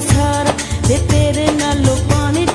ਸਾਰਾ। ਵੇ ਤੇਰੇ ਨਾਲੋਂ ਪਾਣੀ